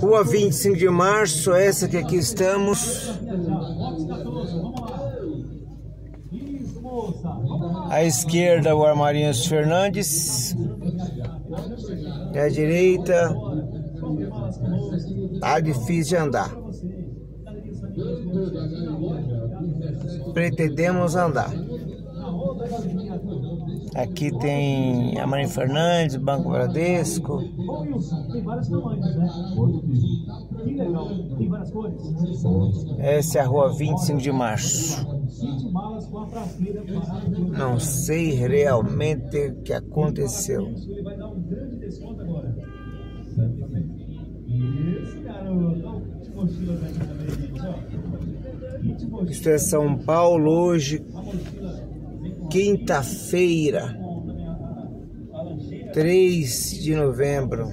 Rua 25 de março, essa que aqui estamos. À esquerda, o Armarinhos Fernandes. E à direita, tá difícil de andar. Pretendemos andar. Aqui tem a Marinha Fernandes, Banco Bradesco. Essa é a rua 25 de março. Não sei realmente o que aconteceu. Isso, é São Paulo hoje, quinta-feira, 3 de novembro.